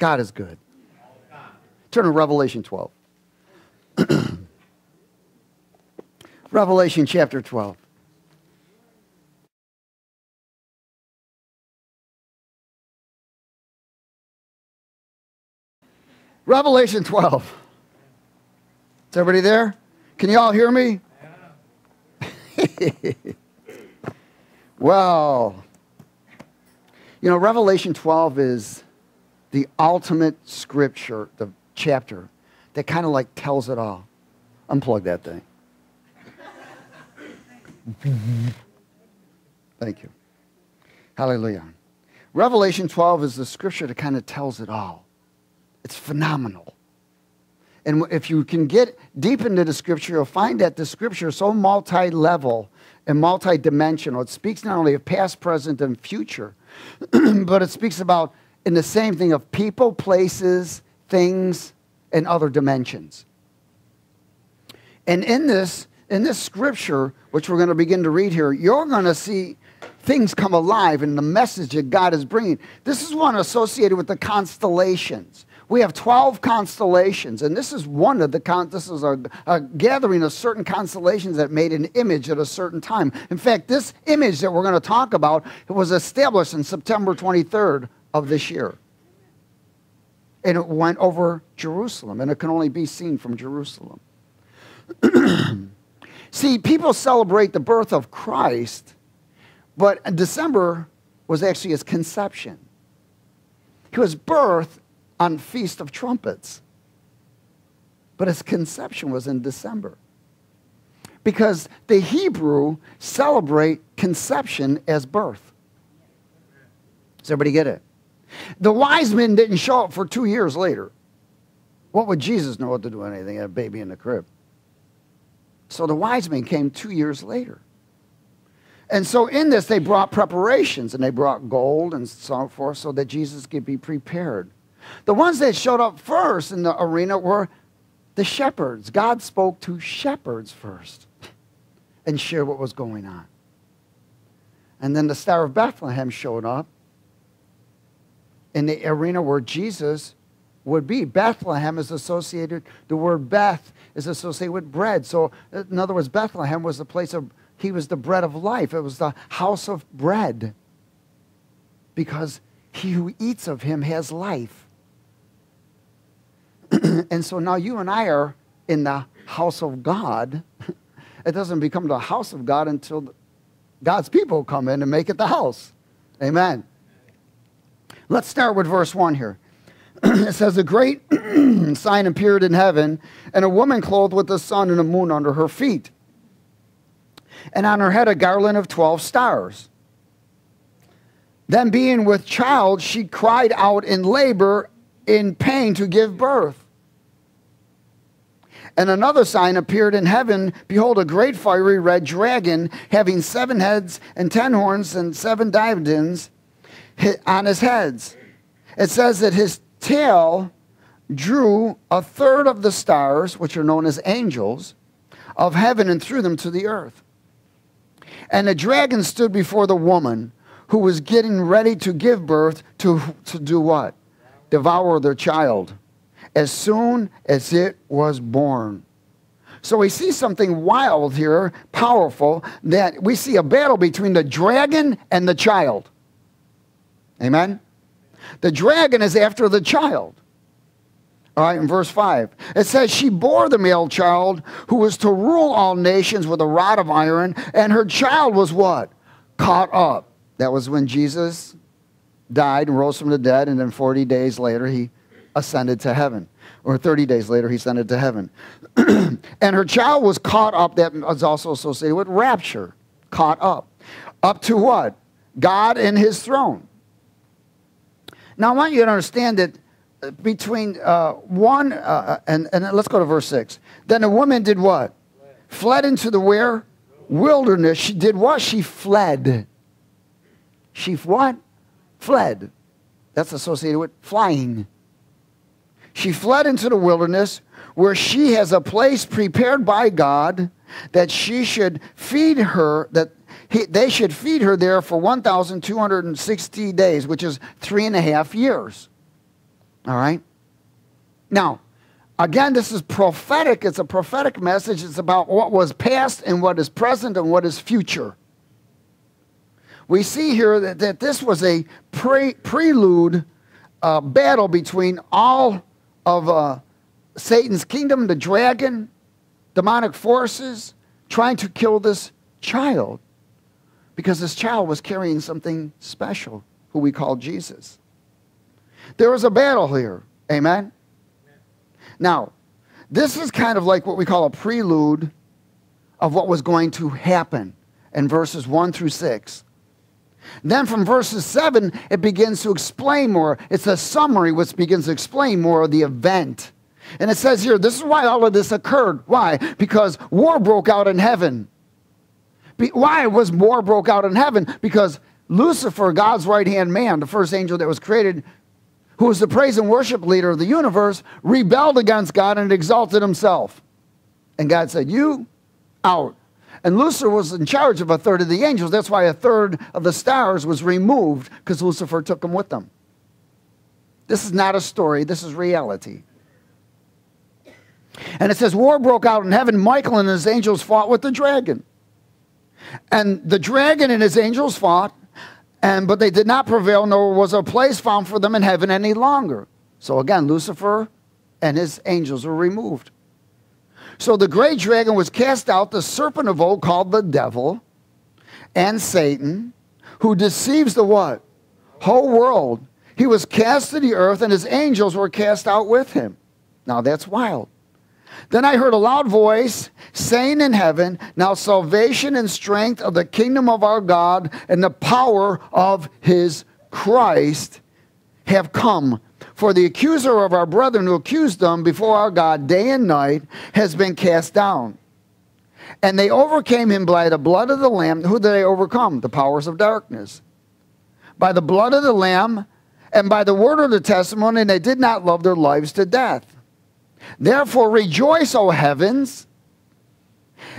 God is good. Turn to Revelation 12. Revelation chapter 12. Revelation 12. Is everybody there? Can you all hear me? well, you know, Revelation 12 is the ultimate scripture, the chapter that kind of like tells it all. Unplug that thing. Thank you. Hallelujah. Revelation 12 is the scripture that kind of tells it all. It's phenomenal. And if you can get deep into the scripture, you'll find that the scripture is so multi level and multi dimensional. It speaks not only of past, present, and future, but it speaks about in the same thing of people, places, things, and other dimensions. And in this, in this scripture, which we're going to begin to read here, you're going to see things come alive in the message that God is bringing. This is one associated with the constellations. We have 12 constellations, and this is one of the, con- this is a, a gathering of certain constellations that made an image at a certain time. In fact, this image that we're going to talk about was established in September 23rd of this year. And it went over Jerusalem, and it can only be seen from Jerusalem. See, people celebrate the birth of Christ, but December was actually his conception. He was birthed on Feast of Trumpets. But his conception was in December. Because the Hebrew celebrate conception as birth. Does everybody get it? The wise men didn't show up for two years later. What would Jesus know what to do anything? A baby in the crib. So the wise men came two years later. And so in this, they brought preparations and they brought gold and so forth so that Jesus could be prepared. The ones that showed up first in the arena were the shepherds. God spoke to shepherds first and shared what was going on. And then the Star of Bethlehem showed up in the arena where Jesus would be. Bethlehem is associated, the word Beth is associated with bread. So, in other words, Bethlehem was the place of, he was the bread of life. It was the house of bread. Because he who eats of him has life. and so now you and I are in the house of God. It doesn't become the house of God until God's people come in and make it the house. Amen. Let's start with verse 1 here. it says, A great sign appeared in heaven, and a woman clothed with the sun and the moon under her feet, and on her head a garland of 12 stars. Then, being with child, she cried out in labor in pain to give birth. And another sign appeared in heaven Behold, a great fiery red dragon, having seven heads and ten horns and seven diadems on his heads. It says that his tail drew a third of the stars, which are known as angels, of heaven and threw them to the earth. And the dragon stood before the woman who was getting ready to give birth to, to do what? Devour their child as soon as it was born. So we see something wild here, powerful, that we see a battle between the dragon and the child. Amen? The dragon is after the child. All right, in verse 5, it says, She bore the male child who was to rule all nations with a rod of iron, and her child was what? Caught up. That was when Jesus died and rose from the dead, and then 40 days later, he ascended to heaven. Or 30 days later, he ascended to heaven. and her child was caught up, that was also associated with rapture. Caught up. Up to what? God and his throne. Now, I want you to understand that uh, between uh, one, uh, uh, and, and let's go to verse 6. Then the woman did what? Fled, fled into the where? Wilderness. She did what? She fled. She what? Fled. That's associated with flying. She fled into the wilderness where she has a place prepared by God that she should feed her, that he, they should feed her there for 1,260 days, which is three and a half years. All right? Now, again, this is prophetic. It's a prophetic message. It's about what was past and what is present and what is future. We see here that, that this was a pre- prelude uh, battle between all of uh, Satan's kingdom, the dragon, demonic forces, trying to kill this child because this child was carrying something special, who we call Jesus. There was a battle here. Amen? Now, this is kind of like what we call a prelude of what was going to happen in verses 1 through 6. Then from verses 7, it begins to explain more. It's a summary which begins to explain more of the event. And it says here, this is why all of this occurred. Why? Because war broke out in heaven. Why was war broke out in heaven? Because Lucifer, God's right hand man, the first angel that was created, who was the praise and worship leader of the universe, rebelled against God and exalted himself. And God said, You out. And Lucifer was in charge of a third of the angels. That's why a third of the stars was removed because Lucifer took them with them. This is not a story, this is reality. And it says, War broke out in heaven. Michael and his angels fought with the dragon. And the dragon and his angels fought, and but they did not prevail, nor was a place found for them in heaven any longer. So again, Lucifer and his angels were removed. So the great dragon was cast out, the serpent of old called the devil and Satan, who deceives the what? Whole world. He was cast to the earth, and his angels were cast out with him. Now that's wild. Then I heard a loud voice saying in heaven, Now salvation and strength of the kingdom of our God and the power of his Christ have come for the accuser of our brethren who accused them before our God day and night has been cast down. And they overcame him by the blood of the Lamb. Who did they overcome? The powers of darkness. By the blood of the Lamb and by the word of the testimony, and they did not love their lives to death. Therefore rejoice, O heavens,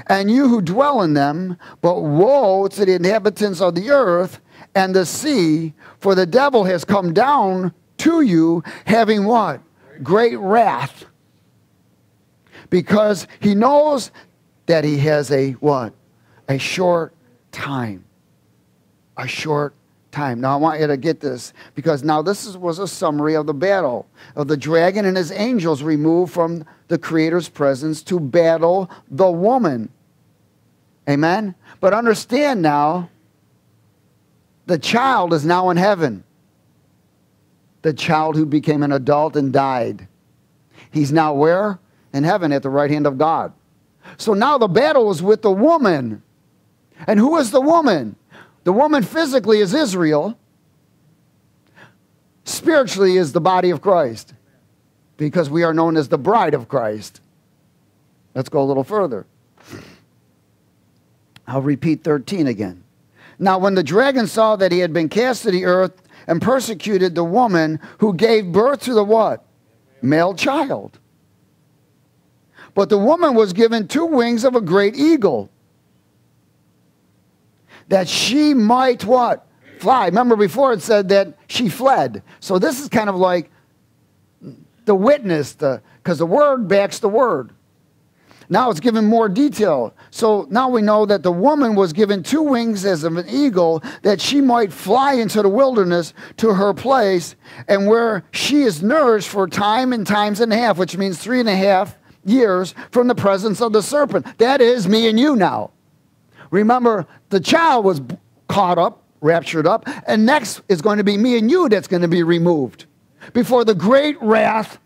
and you who dwell in them, but woe to the inhabitants of the earth and the sea, for the devil has come down to you having what? Great wrath. Because he knows that he has a what? A short time. A short time. Now I want you to get this because now this is, was a summary of the battle of the dragon and his angels removed from the Creator's presence to battle the woman. Amen? But understand now, the child is now in heaven the child who became an adult and died. He's now where? In heaven at the right hand of God. So now the battle is with the woman. And who is the woman? The woman physically is Israel, spiritually is the body of Christ, because we are known as the bride of Christ. Let's go a little further. I'll repeat 13 again. Now, when the dragon saw that he had been cast to the earth, and persecuted the woman who gave birth to the what? Male child. But the woman was given two wings of a great eagle that she might what? Fly. Remember before it said that she fled. So this is kind of like the witness, the because the, word backs the word. Now it's given more detail. So now we know that the woman was given two wings as of an eagle that she might fly into the wilderness to her place and where she is nourished for time and times and a half, which means three and a half years from the presence of the serpent. That is me and you now. Remember, the child was caught up, raptured up, and next is going to be me and you that's going to be removed before the great wrath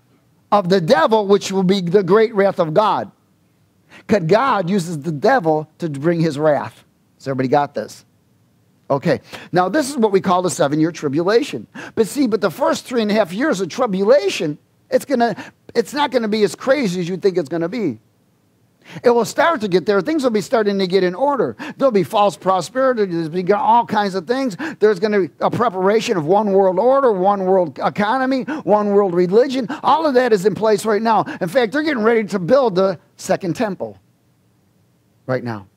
of the devil, which will be the great wrath of God. Because God uses the devil to bring his wrath. Has everybody got this? Okay, now this is what we call the seven year tribulation. But see, but the first three and a half years of tribulation, it's, gonna, it's not going to be as crazy as you think it's going to be. It will start to get there. Things will be starting to get in order. There'll be false prosperity. There's be all kinds of things. There's going to be a preparation of one world order, one world economy, one world religion. All of that is in place right now. In fact, they're getting ready to build the second temple right now.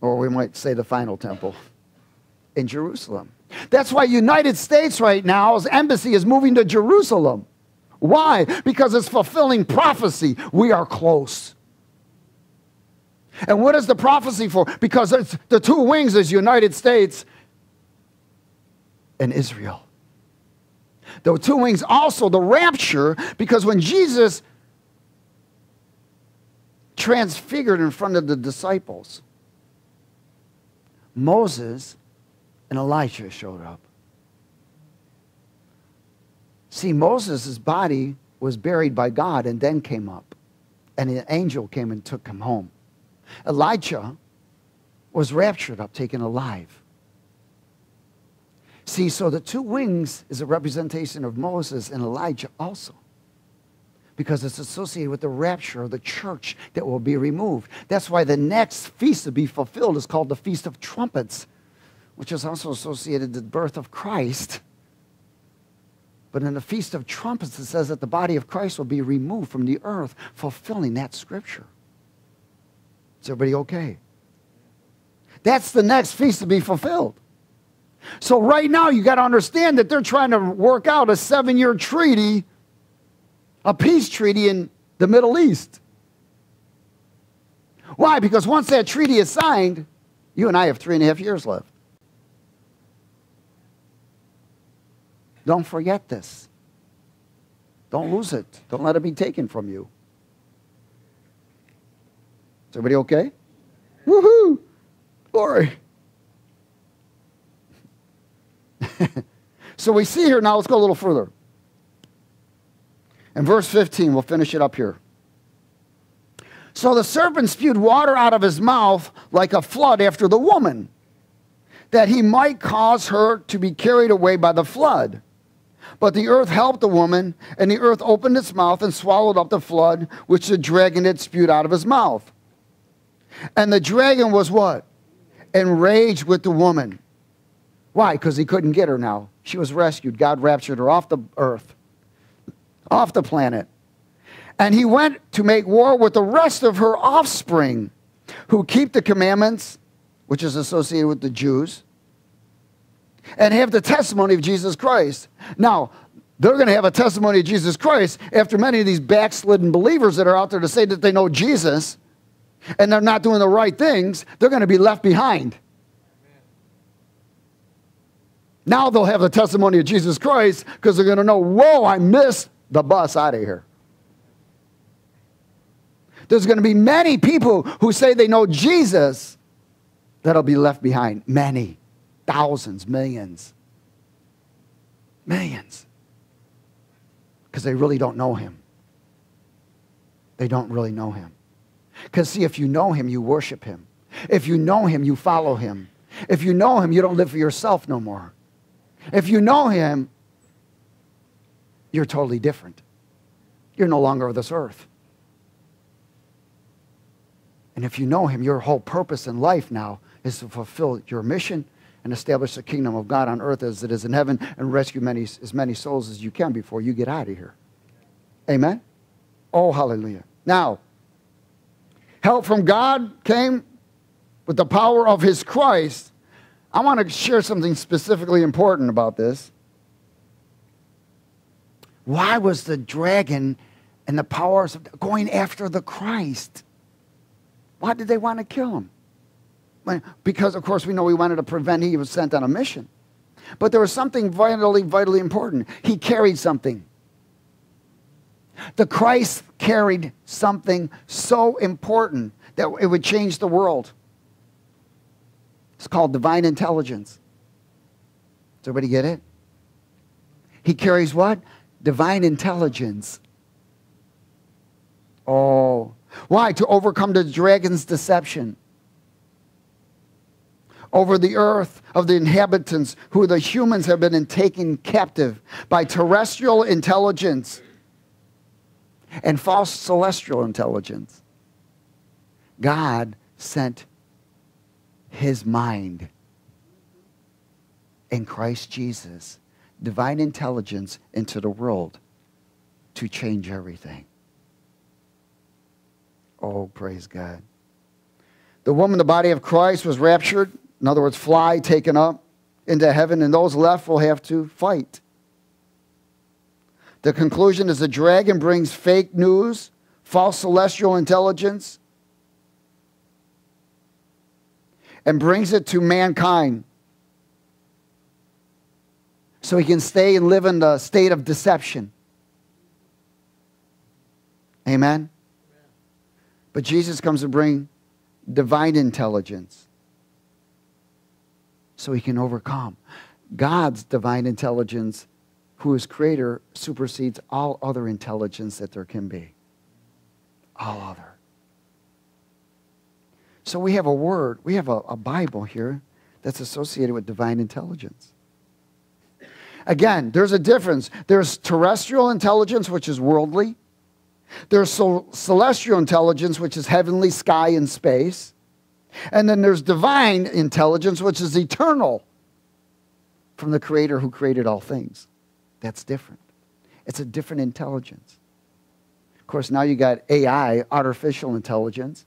Or or we might say the final temple, in Jerusalem. That's why United States right now's embassy is moving to Jerusalem. Why? Because it's fulfilling prophecy. We are close. And what is the prophecy for? Because it's the two wings is United States and Israel. The two wings also the rapture, because when Jesus transfigured in front of the disciples, Moses and Elijah showed up. See, Moses' body was buried by God and then came up, and an angel came and took him home. Elijah was raptured up, taken alive. See, so the two wings is a representation of Moses and Elijah also. Because it's associated with the rapture of the church that will be removed. That's why the next feast to be fulfilled is called the Feast of Trumpets, which is also associated with the birth of Christ. But in the Feast of Trumpets, it says that the body of Christ will be removed from the earth, fulfilling that scripture. Is everybody okay? That's the next feast to be fulfilled. So, right now, you got to understand that they're trying to work out a seven year treaty, a peace treaty in the Middle East. Why? Because once that treaty is signed, you and I have three and a half years left. Don't forget this. Don't lose it. Don't let it be taken from you. Is everybody okay? Woohoo! Glory. so we see here, now let's go a little further. In verse 15, we'll finish it up here. So the serpent spewed water out of his mouth like a flood after the woman, that he might cause her to be carried away by the flood. But the earth helped the woman, and the earth opened its mouth and swallowed up the flood which the dragon had spewed out of his mouth. And the dragon was what? Enraged with the woman why? Because he couldn't get her now. She was rescued. God raptured her off the earth, off the planet. And he went to make war with the rest of her offspring who keep the commandments, which is associated with the Jews, and have the testimony of Jesus Christ. Now, they're going to have a testimony of Jesus Christ after many of these backslidden believers that are out there to say that they know Jesus and they're not doing the right things, they're going to be left behind. Now they'll have the testimony of Jesus Christ because they're going to know, whoa, I missed the bus out of here. There's going to be many people who say they know Jesus that'll be left behind. Many, thousands, millions, millions. Because they really don't know him. They don't really know him. Because, see, if you know him, you worship him. If you know him, you follow him. If you know him, you don't live for yourself no more. If you know him, you're totally different. You're no longer of this earth. And if you know him, your whole purpose in life now is to fulfill your mission and establish the kingdom of God on earth as it is in heaven and rescue many, as many souls as you can before you get out of here. Amen? Oh, hallelujah. Now, help from God came with the power of his Christ I want to share something specifically important about this. Why was the dragon and the powers going after the Christ? Why did they want to kill him? Because, of course, we know he wanted to prevent he was sent on a mission. But there was something vitally, vitally important. He carried something. The Christ carried something so important that it would change the world. It's called divine intelligence. Does everybody get it? He carries what? Divine intelligence. Oh. Why? To overcome the dragon's deception over the earth of the inhabitants who the humans have been taken captive by terrestrial intelligence and false celestial intelligence. God sent his mind in Christ Jesus, divine intelligence into the world to change everything. Oh, praise God. The woman, the body of Christ, was raptured. In other words, fly, taken up into heaven, and those left will have to fight. The conclusion is the dragon brings fake news, false celestial intelligence, and brings it to mankind so he can stay and live in the state of deception. Amen? But Jesus comes to bring divine intelligence so he can overcome. God's divine intelligence, who is creator, supersedes all other intelligence that there can be. All other. So we have a word, we have a, a Bible here that's associated with divine intelligence. Again, there's a difference. There's terrestrial intelligence, which is worldly. There's celestial intelligence, which is heavenly sky and space. And then there's divine intelligence, which is eternal from the Creator who created all things. That's different. It's a different intelligence. Of course, now you got AI, artificial intelligence,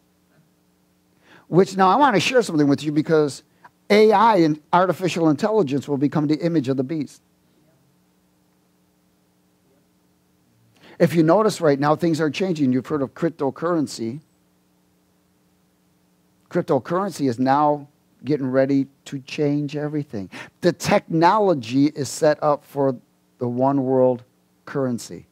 which now I want to share something with you because AI and artificial intelligence will become the image of the beast. If you notice right now, things are changing. You've heard of cryptocurrency. Cryptocurrency is now getting ready to change everything. The technology is set up for the one world currency.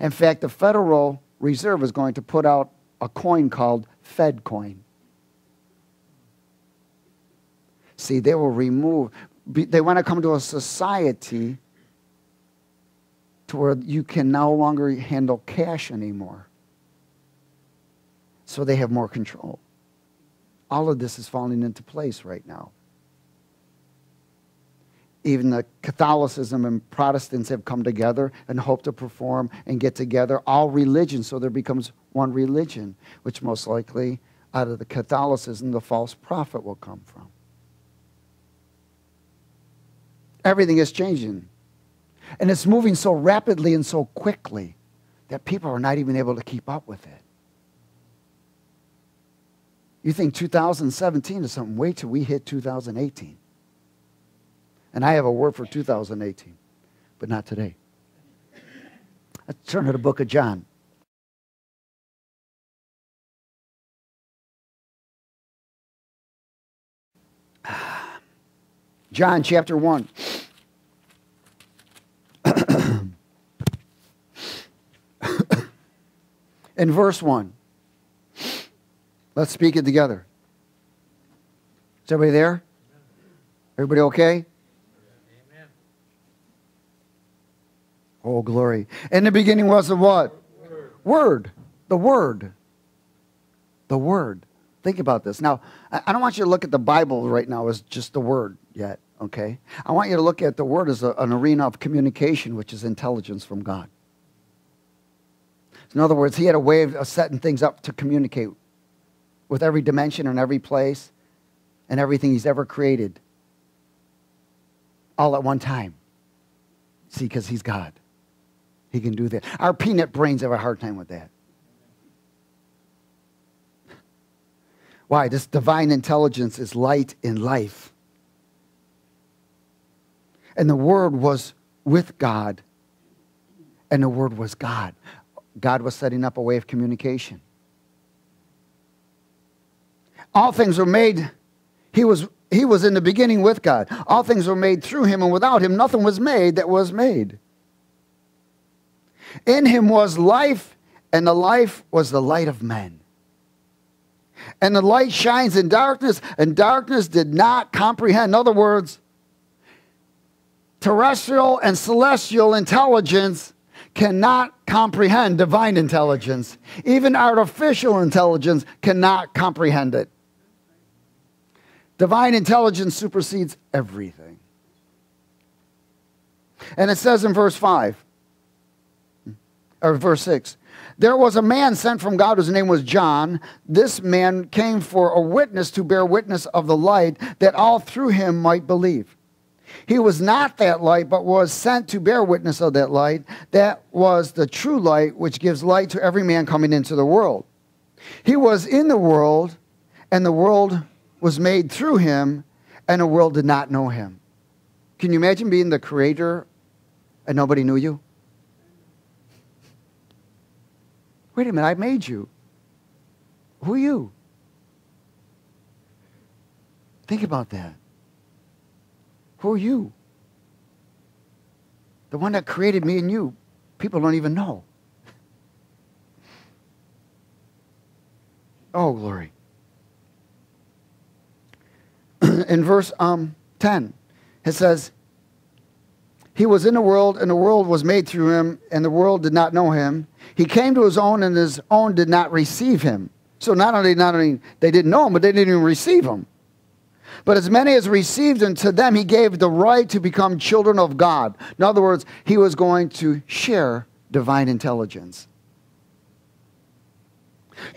In fact, the Federal Reserve is going to put out a coin called Fed coin. See, they will remove, they want to come to a society to where you can no longer handle cash anymore. So they have more control. All of this is falling into place right now. Even the Catholicism and Protestants have come together and hope to perform and get together. All religions, so there becomes one religion, which most likely out of the Catholicism the false prophet will come from. Everything is changing. And it's moving so rapidly and so quickly that people are not even able to keep up with it. You think 2017 is something, wait till we hit 2018. And I have a word for 2018, but not today. Let's turn to the book of John. John chapter 1. in verse 1. Let's speak it together. Is everybody there? Everybody okay? Amen. Oh, glory. In the beginning was the what? Word. word. The Word. The Word. Think about this. Now, I don't want you to look at the Bible right now as just the Word yet, okay? I want you to look at the Word as a, an arena of communication, which is intelligence from God. In other words, he had a way of setting things up to communicate with every dimension and every place and everything he's ever created all at one time. See, because he's God. He can do that. Our peanut brains have a hard time with that. Why? This divine intelligence is light in life. And the Word was with God, and the Word was God. God was setting up a way of communication. All things were made, he was, he was in the beginning with God. All things were made through him, and without him, nothing was made that was made. In him was life, and the life was the light of men. And the light shines in darkness, and darkness did not comprehend. In other words, terrestrial and celestial intelligence cannot comprehend divine intelligence. Even artificial intelligence cannot comprehend it. Divine intelligence supersedes everything. And it says in verse 5, or verse 6, there was a man sent from God whose name was John. This man came for a witness to bear witness of the light, that all through him might believe. He was not that light, but was sent to bear witness of that light. That was the true light, which gives light to every man coming into the world. He was in the world, and the world was made through him, and the world did not know him. Can you imagine being the creator and nobody knew you? Wait a minute, I made you. Who are you? Think about that. Who are you? The one that created me and you, people don't even know. Oh, glory. in verse um, 10, it says, He was in the world, and the world was made through him, and the world did not know him. He came to his own, and his own did not receive him. So not only, not only they didn't know him, but they didn't even receive him. But as many as received him, to them he gave the right to become children of God. In other words, he was going to share divine intelligence.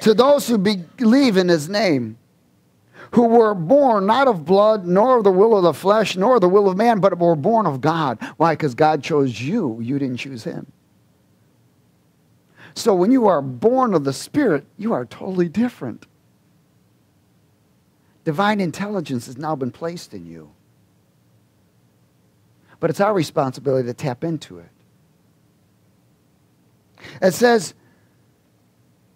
To those who believe in his name, who were born not of blood, nor of the will of the flesh, nor the will of man, but were born of God. Why? Because God chose you, you didn't choose him. So when you are born of the Spirit, you are totally different. Divine intelligence has now been placed in you. But it's our responsibility to tap into it. It says,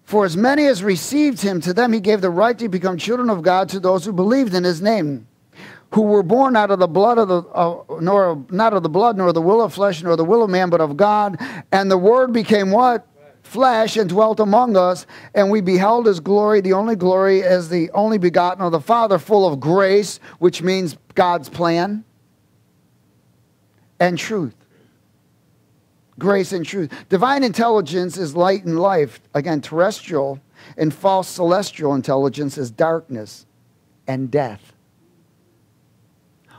For as many as received him, to them he gave the right to become children of God to those who believed in his name, who were born out of the blood of the uh, nor not of the blood, nor the will of flesh, nor the will of man, but of God. And the word became what? flesh and dwelt among us, and we beheld his glory, the only glory as the only begotten of the Father, full of grace, which means God's plan, and truth. Grace and truth. Divine intelligence is light and life. Again, terrestrial and false celestial intelligence is darkness and death.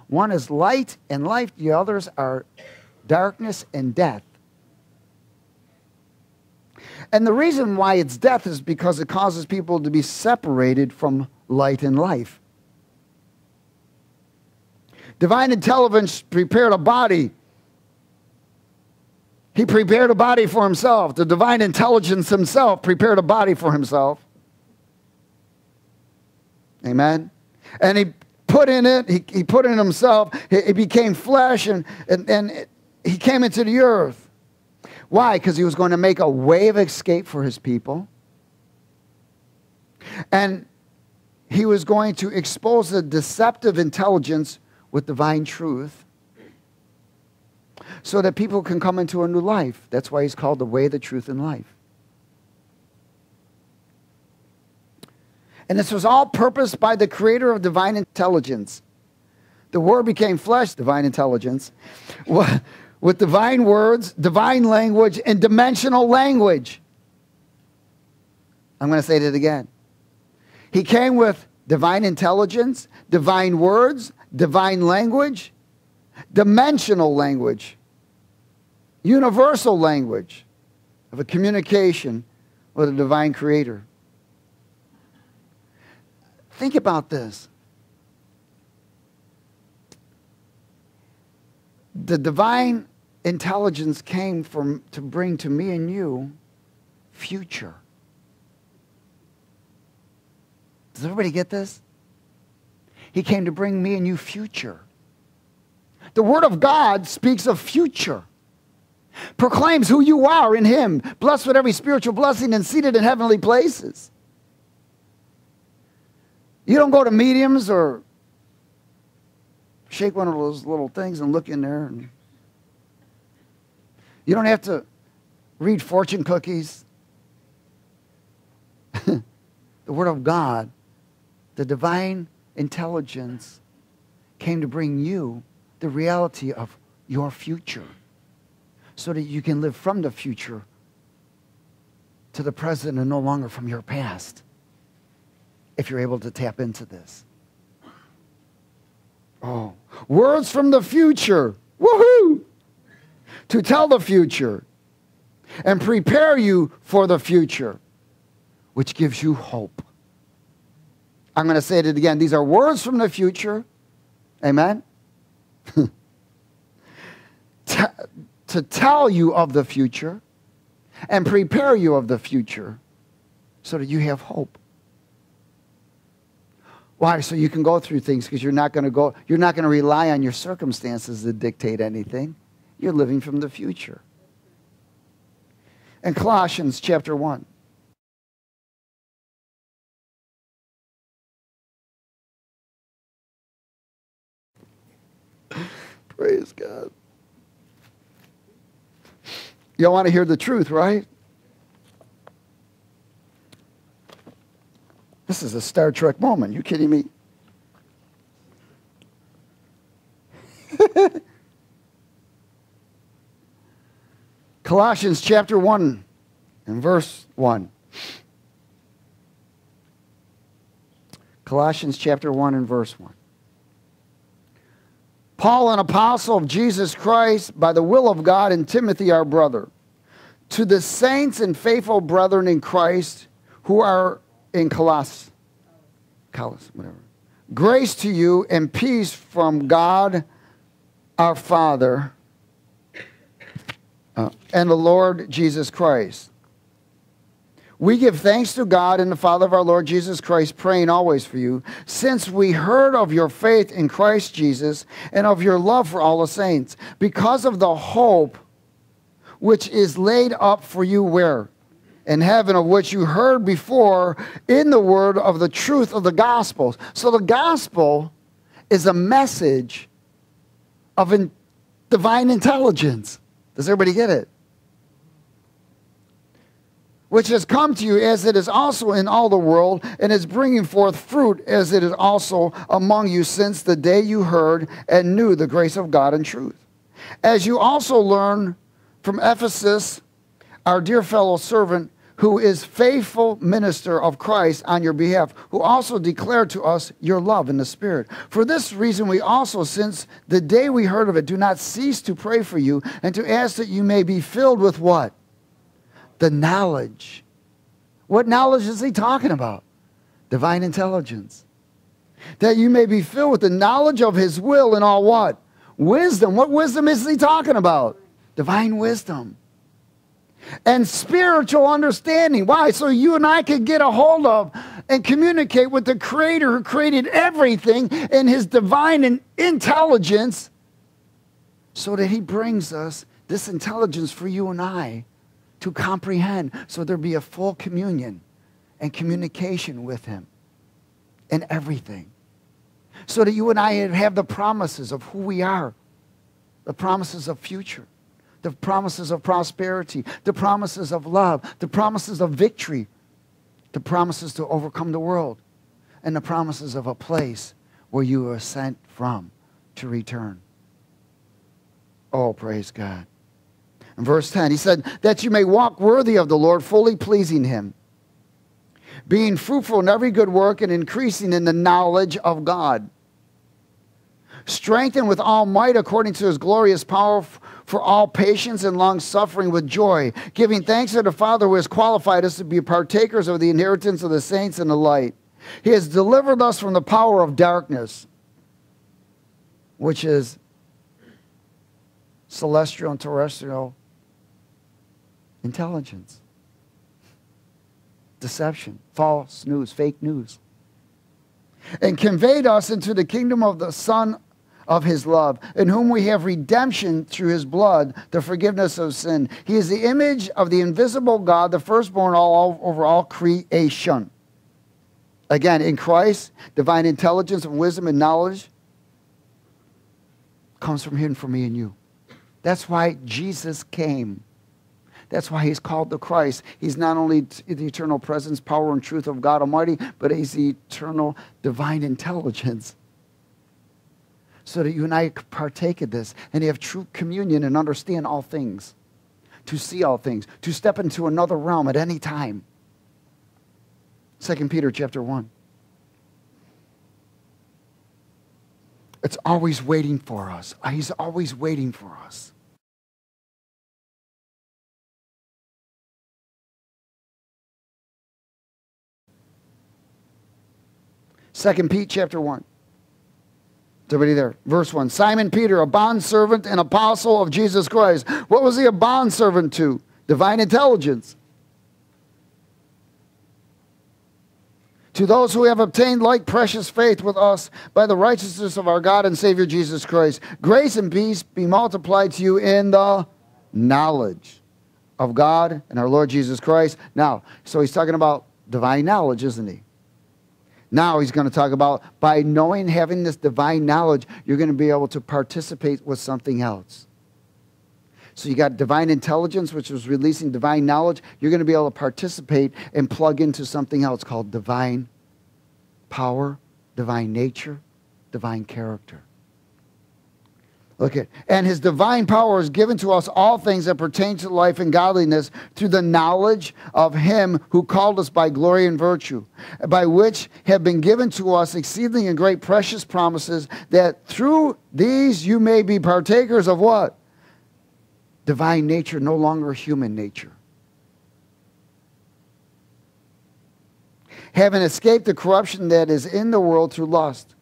One is light and life, the others are darkness and death. And the reason why it's death is because it causes people to be separated from light and life. Divine intelligence prepared a body. He prepared a body for himself. The divine intelligence himself prepared a body for himself. Amen. And he put in it, he, he put in himself, it became flesh, and, and, and it, he came into the earth. Why? Because he was going to make a way of escape for his people. And he was going to expose the deceptive intelligence with divine truth so that people can come into a new life. That's why he's called the way, the truth, and life. And this was all purposed by the creator of divine intelligence. The word became flesh, divine intelligence with divine words, divine language, and dimensional language. I'm going to say that again. He came with divine intelligence, divine words, divine language, dimensional language, universal language of a communication with a divine creator. Think about this. The divine intelligence came from to bring to me and you future. Does everybody get this? He came to bring me and you future. The Word of God speaks of future, proclaims who you are in Him, blessed with every spiritual blessing and seated in heavenly places. You don't go to mediums or shake one of those little things and look in there and you don't have to read fortune cookies. the Word of God, the divine intelligence, came to bring you the reality of your future so that you can live from the future to the present and no longer from your past if you're able to tap into this. Oh, words from the future. Woohoo! to tell the future and prepare you for the future, which gives you hope. I'm going to say it again. These are words from the future. Amen? to tell you of the future and prepare you of the future so that you have hope. Why? So you can go through things because you're not going to go, you're not going to rely on your circumstances to dictate anything. You're living from the future. And Colossians chapter 1. Praise God. Y'all want to hear the truth, right? This is a Star Trek moment. You kidding me? Colossians chapter 1 and verse 1. Colossians chapter 1 and verse 1. Paul, an apostle of Jesus Christ, by the will of God, and Timothy, our brother, to the saints and faithful brethren in Christ who are in Colossus, Colossus, whatever. Grace to you and peace from God our Father uh, and the Lord Jesus Christ. We give thanks to God and the Father of our Lord Jesus Christ, praying always for you, since we heard of your faith in Christ Jesus and of your love for all the saints, because of the hope which is laid up for you where? In heaven, of which you heard before in the word of the truth of the gospel. So the gospel is a message of in divine intelligence. Does everybody get it? Which has come to you as it is also in all the world, and is bringing forth fruit as it is also among you since the day you heard and knew the grace of God and truth. As you also learn from Ephesus, our dear fellow servant, who is faithful minister of Christ on your behalf, who also declared to us your love in the Spirit. For this reason, we also, since the day we heard of it, do not cease to pray for you and to ask that you may be filled with what? The knowledge. What knowledge is he talking about? Divine intelligence. That you may be filled with the knowledge of his will and all what? Wisdom. What wisdom is he talking about? Divine wisdom. And spiritual understanding. Why? So you and I could get a hold of and communicate with the Creator who created everything in his divine intelligence so that he brings us this intelligence for you and I to comprehend so there be a full communion and communication with him in everything. So that you and I have the promises of who we are, the promises of future, the promises of prosperity, the promises of love, the promises of victory, the promises to overcome the world, and the promises of a place where you are sent from to return. Oh, praise God. In verse 10, he said, That you may walk worthy of the Lord, fully pleasing him, being fruitful in every good work and increasing in the knowledge of God. Strengthened with all might according to his glorious power for all patience and long suffering with joy, giving thanks to the Father who has qualified us to be partakers of the inheritance of the saints in the light. He has delivered us from the power of darkness, which is celestial and terrestrial intelligence, deception, false news, fake news, and conveyed us into the kingdom of the Son of his love, in whom we have redemption through his blood, the forgiveness of sin. He is the image of the invisible God, the firstborn all over all creation. Again, in Christ, divine intelligence and wisdom and knowledge comes from him for me and you. That's why Jesus came. That's why he's called the Christ. He's not only the eternal presence, power, and truth of God Almighty, but he's the eternal divine intelligence. So that you and I partake of this and have true communion and understand all things, to see all things, to step into another realm at any time. 2 Peter chapter 1. It's always waiting for us. He's always waiting for us. Second Pete chapter 1. Is everybody there? Verse 1. Simon Peter, a bondservant and apostle of Jesus Christ. What was he a bondservant to? Divine intelligence. To those who have obtained like precious faith with us by the righteousness of our God and Savior Jesus Christ, grace and peace be multiplied to you in the knowledge of God and our Lord Jesus Christ. Now, so he's talking about divine knowledge, isn't he? Now he's going to talk about by knowing, having this divine knowledge, you're going to be able to participate with something else. So you got divine intelligence, which is releasing divine knowledge. You're going to be able to participate and plug into something else called divine power, divine nature, divine character. Look at, and his divine power is given to us all things that pertain to life and godliness through the knowledge of him who called us by glory and virtue, by which have been given to us exceeding and great precious promises, that through these you may be partakers of what? Divine nature, no longer human nature. Having escaped the corruption that is in the world through lust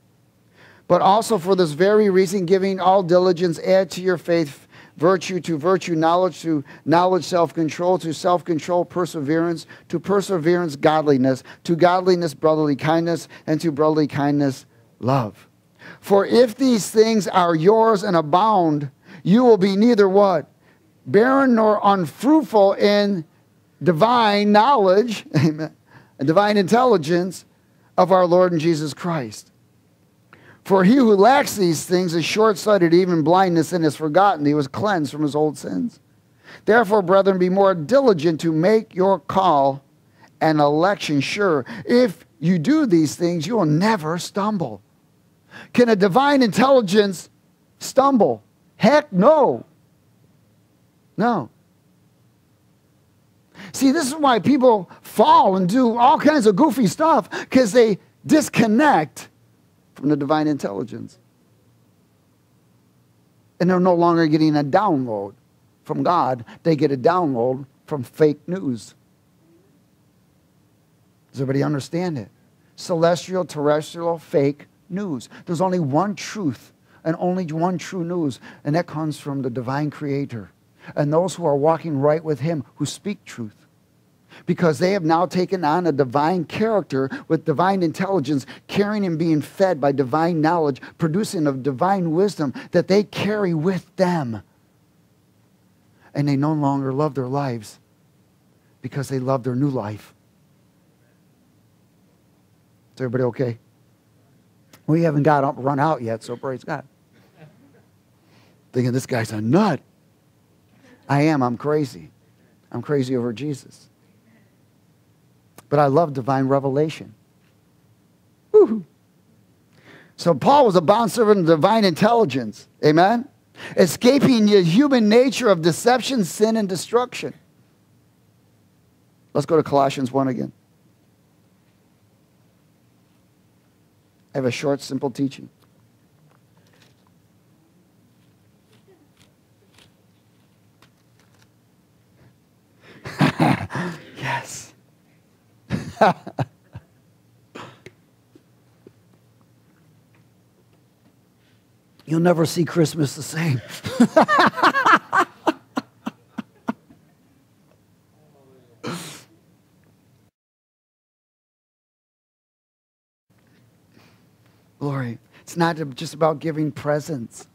but also for this very reason, giving all diligence, add to your faith virtue, to virtue knowledge, to knowledge self control, to self control perseverance, to perseverance godliness, to godliness brotherly kindness, and to brotherly kindness love. For if these things are yours and abound, you will be neither what? Barren nor unfruitful in divine knowledge, amen, and divine intelligence of our Lord and Jesus Christ. For he who lacks these things is short sighted, even blindness, and has forgotten he was cleansed from his old sins. Therefore, brethren, be more diligent to make your call and election sure. If you do these things, you will never stumble. Can a divine intelligence stumble? Heck no. No. See, this is why people fall and do all kinds of goofy stuff because they disconnect from the divine intelligence. And they're no longer getting a download from God, they get a download from fake news. Does everybody understand it? Celestial, terrestrial, fake news. There's only one truth and only one true news, and that comes from the divine creator and those who are walking right with him who speak truth because they have now taken on a divine character with divine intelligence, carrying and being fed by divine knowledge, producing of divine wisdom that they carry with them. And they no longer love their lives because they love their new life. Is everybody okay? We haven't got up, run out yet, so praise God. Thinking this guy's a nut. I am. I'm crazy. I'm crazy over Jesus but I love divine revelation. Woo-hoo. So Paul was a bondservant of divine intelligence. Amen? Escaping the human nature of deception, sin, and destruction. Let's go to Colossians 1 again. I have a short, simple teaching. You'll never see Christmas the same. Glory. It's not just about giving presents.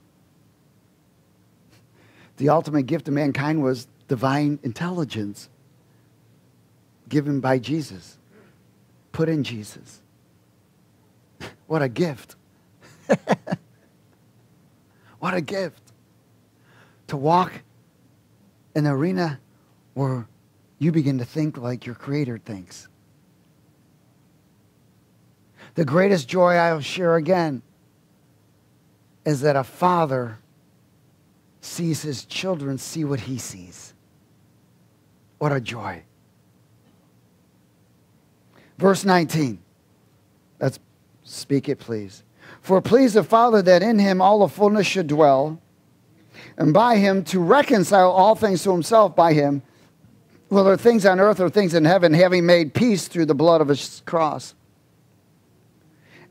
The ultimate gift of mankind was divine intelligence given by Jesus put in Jesus. What a gift. what a gift. To walk in the arena where you begin to think like your Creator thinks. The greatest joy I'll share again is that a father sees his children see what he sees. What a joy. Verse 19. Let's speak it, please. For please the Father that in him all the fullness should dwell, and by him to reconcile all things to himself by him, whether things on earth or things in heaven, having made peace through the blood of his cross.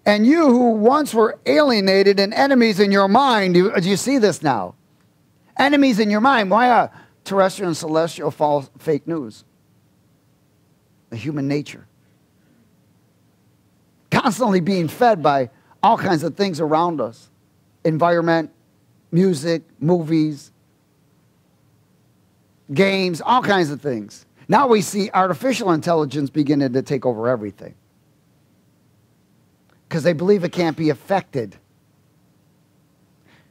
And you who once were alienated and enemies in your mind, do, you see this now? Enemies in your mind. Why are terrestrial and celestial false fake news? The human nature. Constantly being fed by all kinds of things around us environment, music, movies, games, all kinds of things. Now we see artificial intelligence beginning to take over everything because they believe it can't be affected.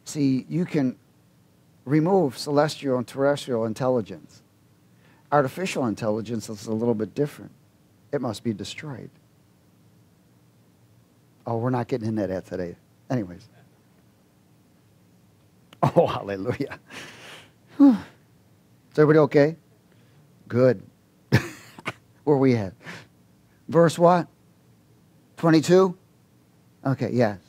See, you can remove celestial and terrestrial intelligence. Artificial intelligence is a little bit different. It must be destroyed. Oh, we're not getting into that at today. Anyways. Oh, hallelujah. Is everybody okay? Good. Where we at? Verse what? 22? Okay, yes.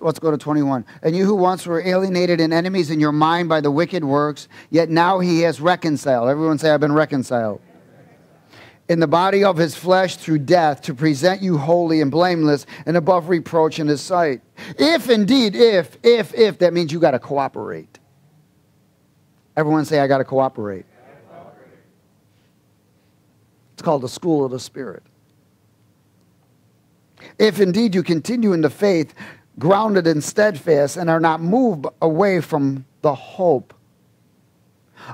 Let's go to 21. And you who once were alienated and enemies in your mind by the wicked works, yet now he has reconciled. Everyone say, I've been reconciled in the body of his flesh through death to present you holy and blameless and above reproach in his sight. If indeed, if, if, if, that means you got to cooperate. Everyone say, I got to cooperate. It's called the school of the Spirit. If indeed you continue in the faith, grounded and steadfast, and are not moved away from the hope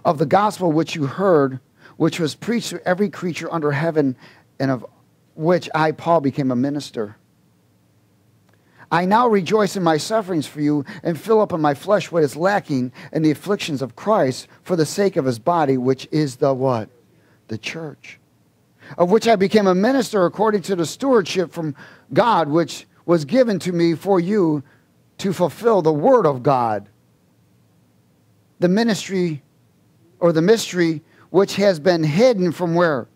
of the gospel which you heard which was preached to every creature under heaven, and of which I, Paul, became a minister. I now rejoice in my sufferings for you and fill up in my flesh what is lacking in the afflictions of Christ for the sake of his body, which is the what? The church. Of which I became a minister according to the stewardship from God, which was given to me for you to fulfill the word of God. The ministry or the mystery which has been hidden from where?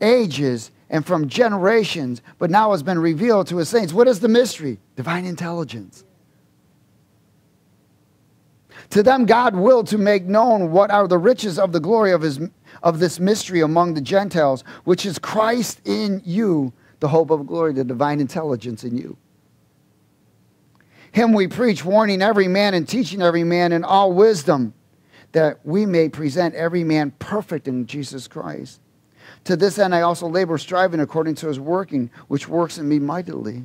Ages and from generations, but now has been revealed to his saints. What is the mystery? Divine intelligence. To them, God willed to make known what are the riches of the glory of, his, of this mystery among the Gentiles, which is Christ in you, the hope of glory, the divine intelligence in you. Him we preach, warning every man and teaching every man in all wisdom that we may present every man perfect in Jesus Christ. To this end, I also labor, striving according to his working, which works in me mightily.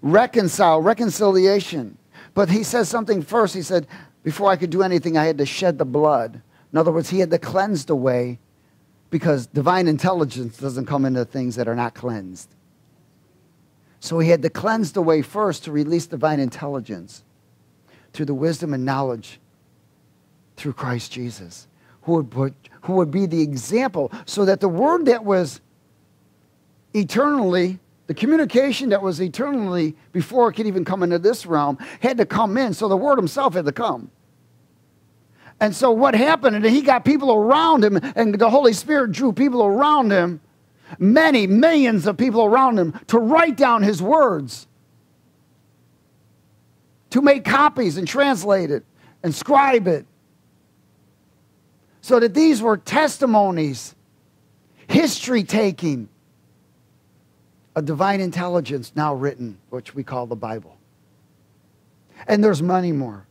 Reconcile, reconciliation. But he says something first. He said, Before I could do anything, I had to shed the blood. In other words, he had to cleanse the way because divine intelligence doesn't come into things that are not cleansed. So he had to cleanse the way first to release divine intelligence through the wisdom and knowledge through Christ Jesus, who would, put, who would be the example so that the word that was eternally, the communication that was eternally before it could even come into this realm, had to come in. So the word himself had to come. And so what happened, and he got people around him, and the Holy Spirit drew people around him, many, millions of people around him, to write down his words, to make copies and translate it and scribe it so that these were testimonies, history taking, a divine intelligence now written, which we call the Bible. And there's many more.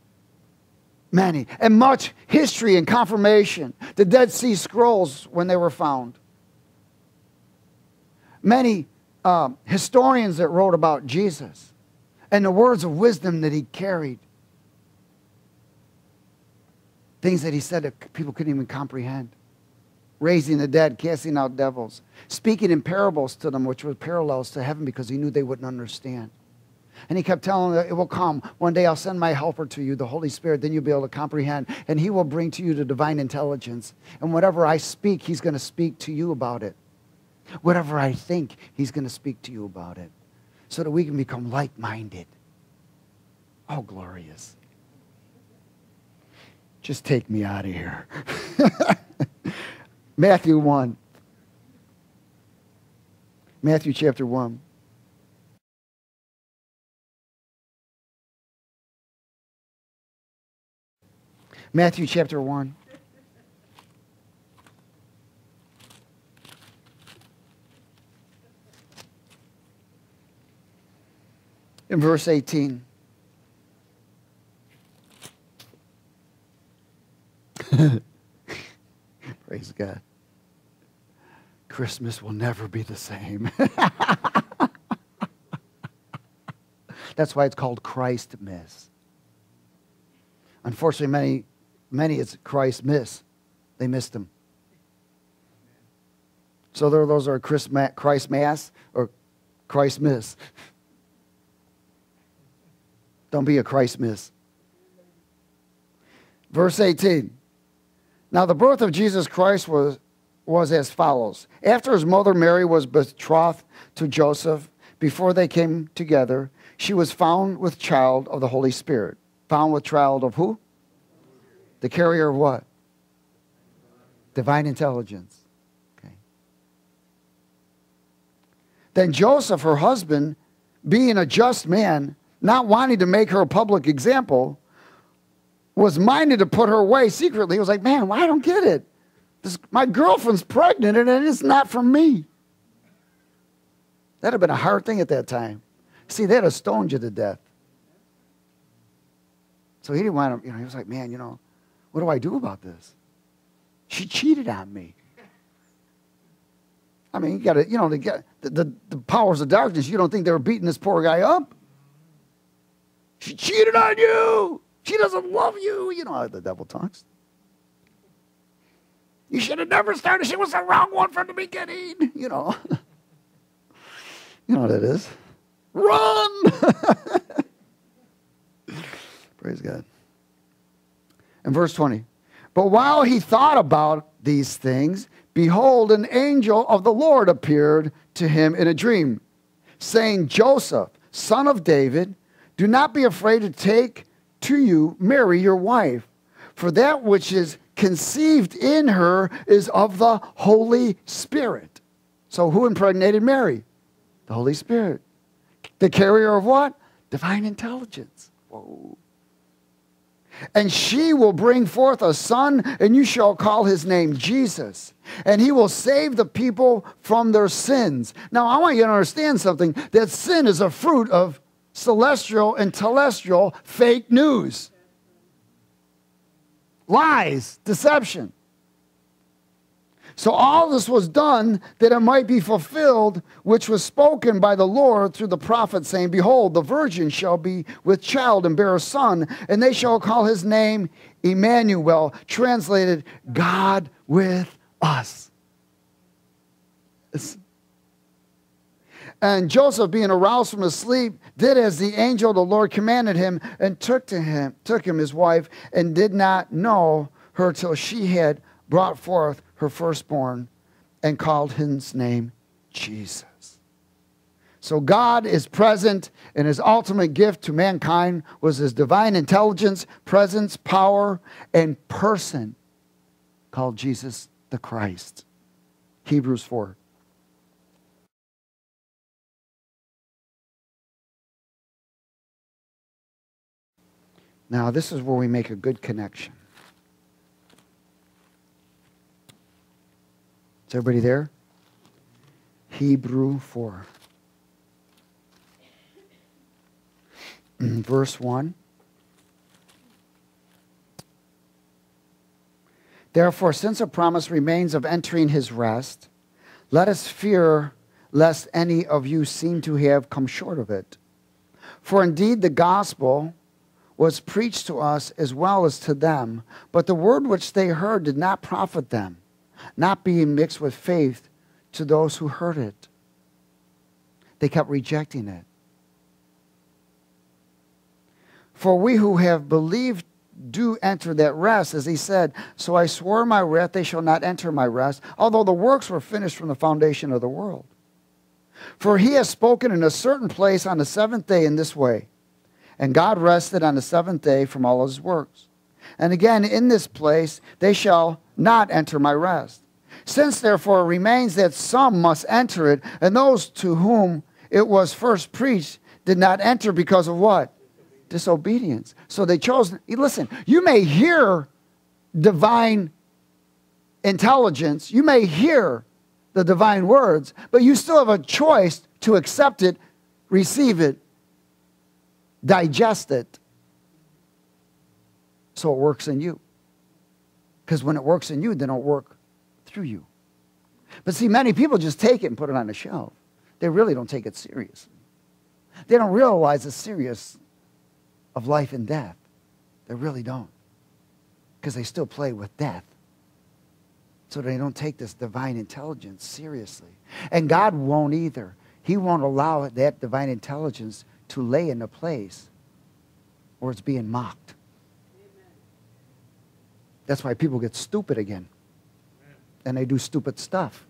Many. And much history and confirmation. The Dead Sea Scrolls, when they were found. Many uh, historians that wrote about Jesus and the words of wisdom that he carried Things that he said that people couldn't even comprehend. Raising the dead, casting out devils, speaking in parables to them, which were parallels to heaven because he knew they wouldn't understand. And he kept telling them, It will come. One day I'll send my helper to you, the Holy Spirit. Then you'll be able to comprehend. And he will bring to you the divine intelligence. And whatever I speak, he's going to speak to you about it. Whatever I think, he's going to speak to you about it. So that we can become like minded. Oh, glorious. Just take me out of here. Matthew 1. Matthew chapter 1. Matthew chapter 1. In verse 18. Praise God. Christmas will never be the same. That's why it's called Christ Miss. Unfortunately, many, many it's Christ Miss. They missed him. So there, those are Christ Mass or Christ Miss. Don't be a Christ Miss. Verse 18. Now the birth of Jesus Christ was, was as follows. After his mother Mary was betrothed to Joseph, before they came together, she was found with child of the Holy Spirit. Found with child of who? The carrier of what? Divine intelligence. Okay. Then Joseph, her husband, being a just man, not wanting to make her a public example, was minded to put her away secretly. He was like, man, I don't get it. This, my girlfriend's pregnant and it's not from me. That'd have been a hard thing at that time. See, they'd have stoned you to death. So he didn't want to, you know, he was like, man, you know, what do I do about this? She cheated on me. I mean, you got to, you know, the, the, the powers of darkness, you don't think they were beating this poor guy up? She cheated on you. She doesn't love you. You know how the devil talks. You should have never started. She was the wrong one from the beginning. You know. you know what it is. Run! Praise God. And verse 20. But while he thought about these things, behold, an angel of the Lord appeared to him in a dream, saying, Joseph, son of David, do not be afraid to take to you Mary, your wife, for that which is conceived in her is of the Holy Spirit. So, who impregnated Mary? The Holy Spirit. The carrier of what? Divine intelligence. Whoa. And she will bring forth a son, and you shall call his name Jesus. And he will save the people from their sins. Now, I want you to understand something that sin is a fruit of celestial and telestial fake news, lies, deception. So all this was done that it might be fulfilled, which was spoken by the Lord through the prophet, saying, Behold, the virgin shall be with child and bear a son, and they shall call his name Emmanuel, translated God with us. It's and Joseph, being aroused from his sleep, did as the angel of the Lord commanded him, and took to him, took him his wife, and did not know her till she had brought forth her firstborn, and called his name Jesus. So God is present, and his ultimate gift to mankind was his divine intelligence, presence, power, and person, called Jesus the Christ. Hebrews 4. Now, this is where we make a good connection. Is everybody there? Hebrew 4. Verse 1. Therefore, since a promise remains of entering his rest, let us fear lest any of you seem to have come short of it. For indeed, the gospel was preached to us as well as to them, but the word which they heard did not profit them, not being mixed with faith to those who heard it. They kept rejecting it. For we who have believed do enter that rest, as he said, So I swore my wrath, they shall not enter my rest, although the works were finished from the foundation of the world. For he has spoken in a certain place on the seventh day in this way and God rested on the seventh day from all his works. And again, in this place they shall not enter my rest. Since therefore remains that some must enter it, and those to whom it was first preached did not enter because of what? Disobedience. So they chose. Listen, you may hear divine intelligence, you may hear the divine words, but you still have a choice to accept it, receive it, digest it so it works in you. Because when it works in you, then it'll work through you. But see, many people just take it and put it on a shelf. They really don't take it seriously. They don't realize the serious of life and death. They really don't. Because they still play with death. So they don't take this divine intelligence seriously. And God won't either. He won't allow that divine intelligence to lay in a place where it's being mocked. That's why people get stupid again. And they do stupid stuff.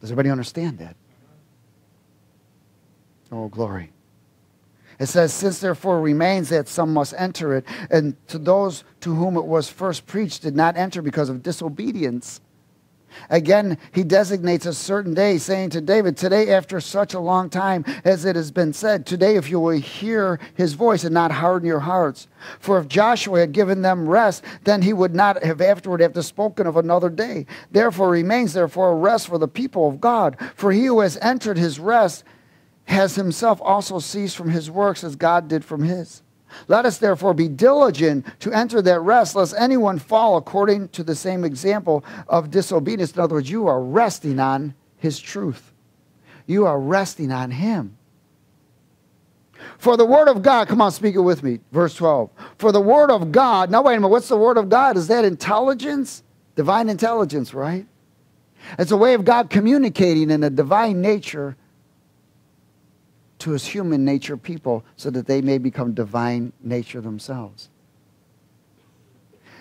Does everybody understand that? Oh, glory. It says, Since therefore remains that some must enter it, and to those to whom it was first preached did not enter because of disobedience. Again, he designates a certain day, saying to David, Today, after such a long time as it has been said, today, if you will hear his voice and not harden your hearts. For if Joshua had given them rest, then he would not have afterward have spoken of another day. Therefore remains therefore a rest for the people of God. For he who has entered his rest has himself also ceased from his works as God did from his. Let us therefore be diligent to enter that rest, lest anyone fall according to the same example of disobedience. In other words, you are resting on his truth, you are resting on him. For the word of God, come on, speak it with me. Verse 12. For the word of God, now wait a minute, what's the word of God? Is that intelligence? Divine intelligence, right? It's a way of God communicating in a divine nature to his human nature people so that they may become divine nature themselves.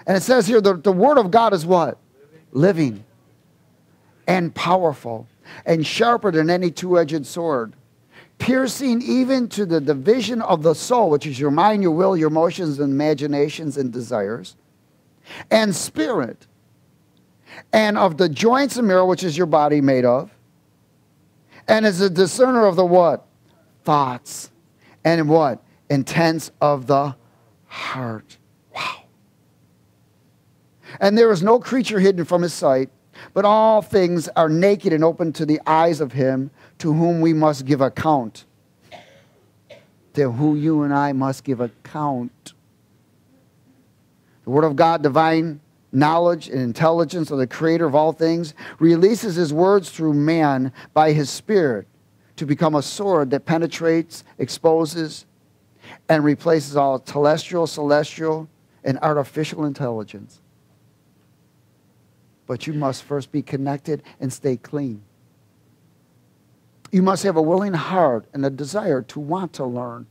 And it says here the, the word of God is what? Living. Living and powerful and sharper than any two edged sword, piercing even to the division of the soul, which is your mind, your will, your emotions, and imaginations and desires, and spirit, and of the joints and marrow, which is your body made of, and is a discerner of the what? Thoughts and what? Intents of the heart. Wow. And there is no creature hidden from his sight, but all things are naked and open to the eyes of him to whom we must give account. To who you and I must give account. The Word of God, divine knowledge and intelligence of the Creator of all things, releases His words through man by His Spirit to become a sword that penetrates, exposes, and replaces all terrestrial, celestial, and artificial intelligence. But you must first be connected and stay clean. You must have a willing heart and a desire to want to learn.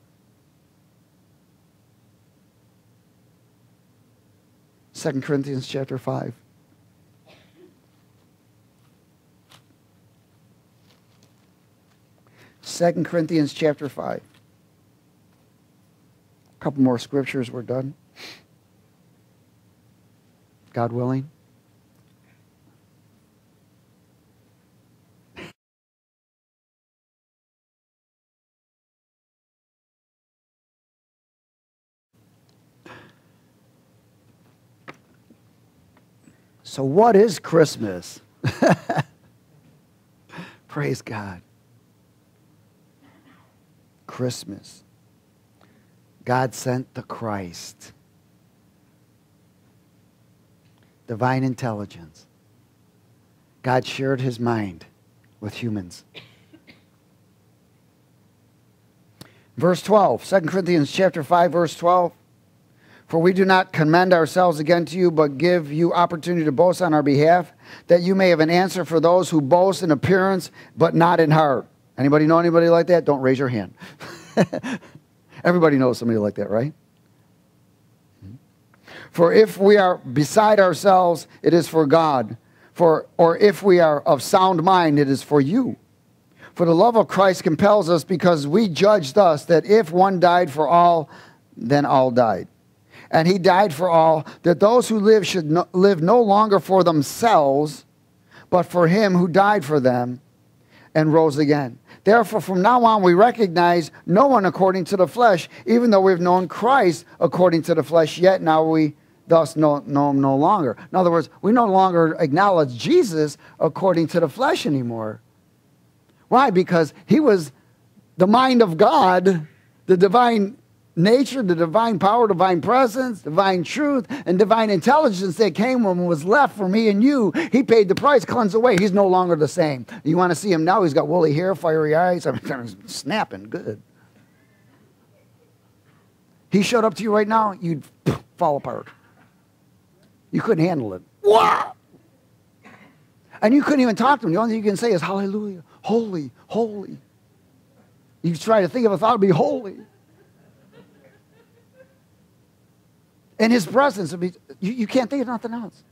Second Corinthians chapter 5. 2 Corinthians chapter 5. A couple more scriptures, we're done. God willing. So, what is Christmas? Praise God. Christmas. God sent the Christ. Divine intelligence. God shared his mind with humans. Verse 12, 2 Corinthians chapter 5, verse 12. For we do not commend ourselves again to you, but give you opportunity to boast on our behalf, that you may have an answer for those who boast in appearance, but not in heart. Anybody know anybody like that? Don't raise your hand. Everybody knows somebody like that, right? For if we are beside ourselves, it is for God. For, or if we are of sound mind, it is for you. For the love of Christ compels us because we judge thus that if one died for all, then all died. And he died for all, that those who live should no, live no longer for themselves, but for him who died for them and rose again. Therefore, from now on, we recognize no one according to the flesh, even though we've known Christ according to the flesh, yet now we thus know, know him no longer. In other words, we no longer acknowledge Jesus according to the flesh anymore. Why? Because he was the mind of God, the divine nature, the divine power, divine presence, divine truth, and divine intelligence that came when was left for me and you. He paid the price, cleansed away. He's no longer the same. You want to see him now? He's got woolly hair, fiery eyes. I mean, snapping good. He showed up to you right now, you'd fall apart. You couldn't handle it. Wow! And you couldn't even talk to him. The only thing you can say is, Hallelujah, holy, holy. You try to think of a thought to be holy. In his presence, be, you, you can't think of nothing else.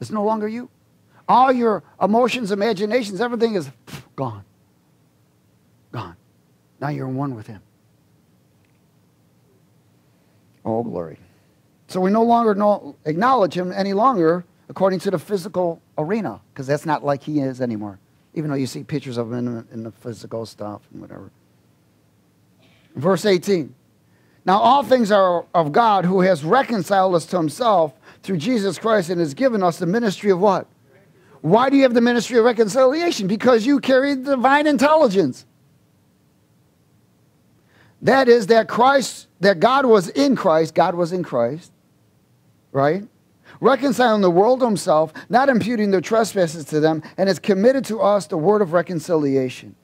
It's no longer you. All your emotions, imaginations, everything is gone. Gone. Now you're one with him. Oh, glory. So we no longer know, acknowledge him any longer according to the physical arena, because that's not like he is anymore, even though you see pictures of him in, in the physical stuff and whatever. Verse 18. Now, all things are of God who has reconciled us to himself through Jesus Christ and has given us the ministry of what? Why do you have the ministry of reconciliation? Because you carry divine intelligence. That is, that Christ, that God was in Christ, God was in Christ, right? Reconciling the world to himself, not imputing their trespasses to them, and has committed to us the word of reconciliation.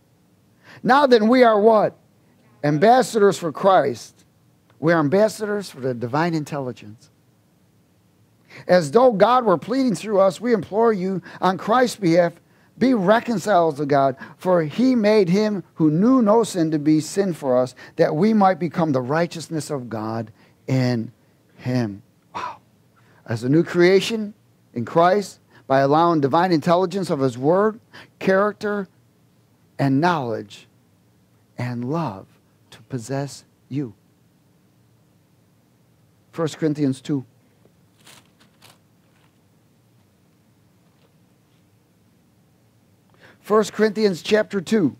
Now then, we are what? Ambassadors for Christ we are ambassadors for the divine intelligence. As though God were pleading through us, we implore you on Christ's behalf, be reconciled to God, for he made him who knew no sin to be sin for us, that we might become the righteousness of God in him. Wow. As a new creation in Christ, by allowing divine intelligence of his word, character, and knowledge and love to possess you. 1 Corinthians 2. First Corinthians chapter 2.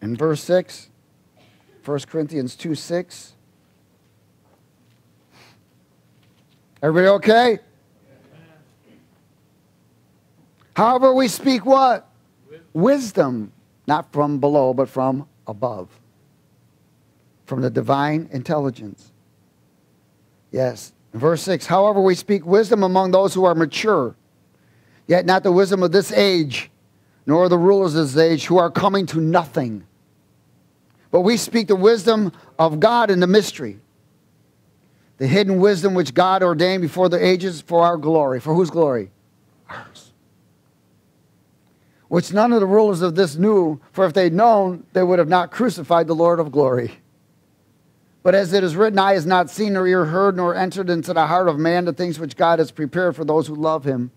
In verse 6, 1 Corinthians 2 6. Everybody okay? However, we speak what? Wisdom, not from below, but from above. From the divine intelligence. Yes. Verse 6 However, we speak wisdom among those who are mature, yet not the wisdom of this age, nor the rulers of this age who are coming to nothing. But we speak the wisdom of God in the mystery, the hidden wisdom which God ordained before the ages for our glory. For whose glory? Ours which none of the rulers of this knew, for if they'd known, they would have not crucified the Lord of glory. But as it is written, eye has not seen nor ear heard nor entered into the heart of man the things which God has prepared for those who love him.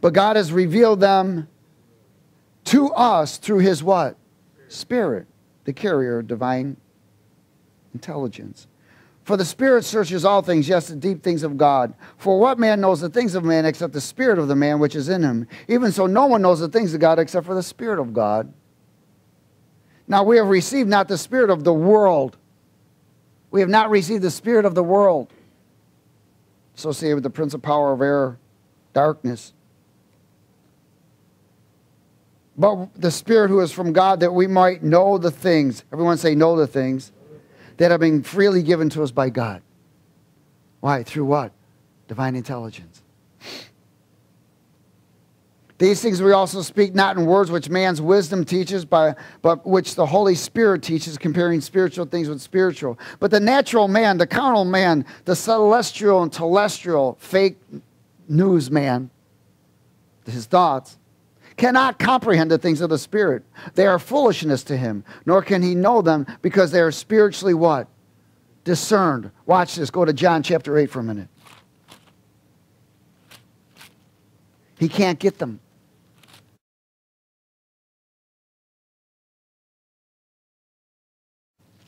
But God has revealed them to us through his what? Spirit, the carrier of divine intelligence. For the Spirit searches all things, yes, the deep things of God. For what man knows the things of man except the Spirit of the man which is in him? Even so, no one knows the things of God except for the Spirit of God. Now we have received not the Spirit of the world. We have not received the Spirit of the world, associated with the prince of power of air, darkness. But the Spirit who is from God, that we might know the things. Everyone say, know the things that are being freely given to us by God. Why? Through what? Divine intelligence. These things we also speak not in words which man's wisdom teaches, by, but which the Holy Spirit teaches, comparing spiritual things with spiritual. But the natural man, the carnal man, the celestial and telestial fake news man, his thoughts, cannot comprehend the things of the Spirit. They are foolishness to him, nor can he know them because they are spiritually what? Discerned. Watch this. Go to John chapter 8 for a minute. He can't get them.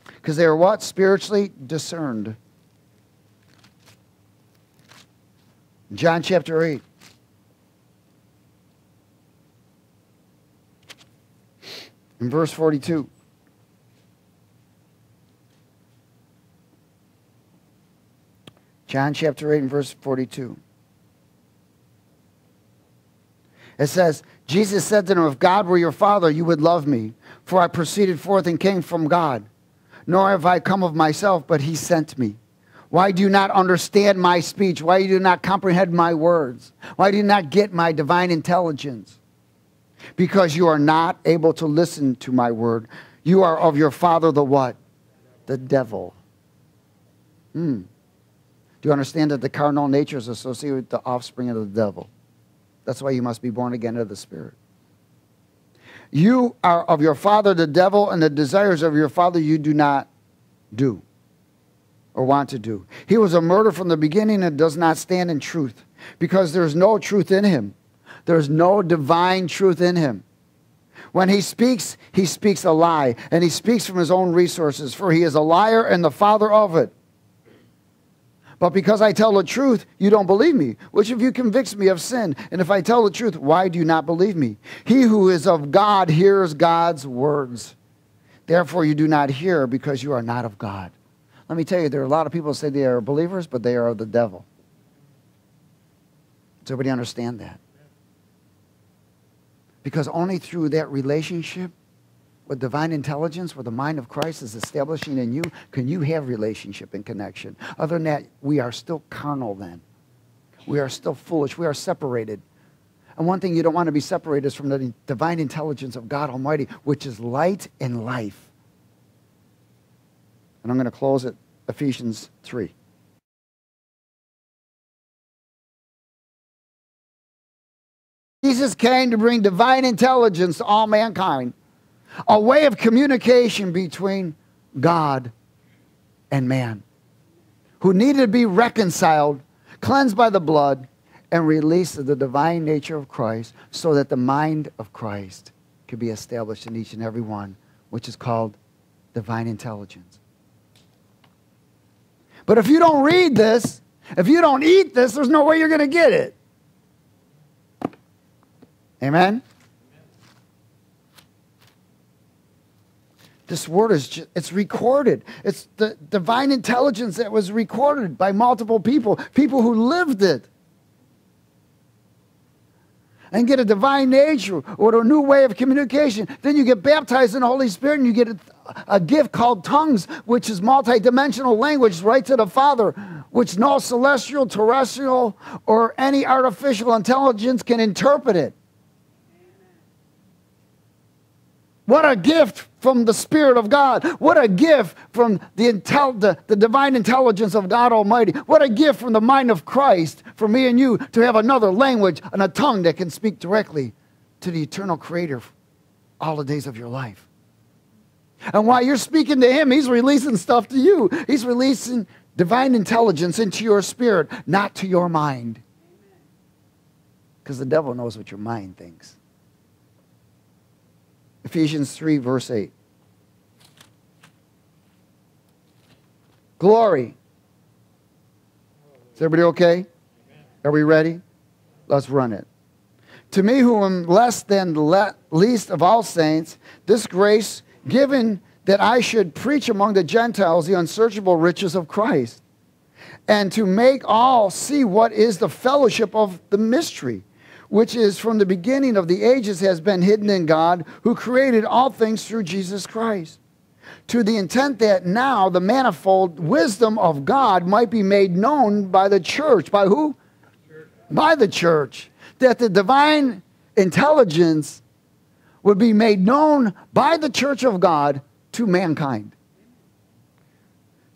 Because they are what? Spiritually discerned. John chapter 8. In verse 42. John chapter 8 and verse 42. It says, Jesus said to them, If God were your father, you would love me, for I proceeded forth and came from God. Nor have I come of myself, but he sent me. Why do you not understand my speech? Why do you not comprehend my words? Why do you not get my divine intelligence? Because you are not able to listen to my word. You are of your father, the what? The devil. Hmm. Do you understand that the carnal nature is associated with the offspring of the devil? That's why you must be born again of the Spirit. You are of your father, the devil, and the desires of your father you do not do or want to do. He was a murderer from the beginning and does not stand in truth because there's no truth in him. There's no divine truth in him. When he speaks, he speaks a lie, and he speaks from his own resources, for he is a liar and the father of it. But because I tell the truth, you don't believe me. Which of you convicts me of sin? And if I tell the truth, why do you not believe me? He who is of God hears God's words. Therefore, you do not hear because you are not of God. Let me tell you, there are a lot of people who say they are believers, but they are of the devil. Does everybody understand that? Because only through that relationship with divine intelligence, where the mind of Christ is establishing in you, can you have relationship and connection. Other than that, we are still carnal then. We are still foolish. We are separated. And one thing you don't want to be separated is from the divine intelligence of God Almighty, which is light and life. And I'm going to close at Ephesians 3. Jesus came to bring divine intelligence to all mankind a way of communication between God and man, who needed to be reconciled, cleansed by the blood, and released of the divine nature of Christ so that the mind of Christ could be established in each and every one, which is called divine intelligence. But if you don't read this, if you don't eat this, there's no way you're going to get it. Amen? This word is just, it's recorded. It's the divine intelligence that was recorded by multiple people, people who lived it. And get a divine nature or a new way of communication. Then you get baptized in the Holy Spirit and you get a, a gift called tongues, which is multidimensional language right to the Father, which no celestial, terrestrial, or any artificial intelligence can interpret it. What a gift from the Spirit of God. What a gift from the, intel- the, the, divine intelligence of God Almighty. What a gift from the mind of Christ for me and you to have another language and a tongue that can speak directly to the eternal Creator all the days of your life. And while you're speaking to Him, He's releasing stuff to you. He's releasing divine intelligence into your spirit, not to your mind. Because the devil knows what your mind thinks. Ephesians 3, verse 8. Glory. Is everybody okay? Are we ready? Let's run it. To me, who am less than the least of all saints, this grace given that I should preach among the Gentiles the unsearchable riches of Christ, and to make all see what is the fellowship of the mystery which is from the beginning of the ages has been hidden in God, who created all things through Jesus Christ. To the intent that now the manifold wisdom of God might be made known by the church. By who? By the church. That the divine intelligence would be made known by the church of God to mankind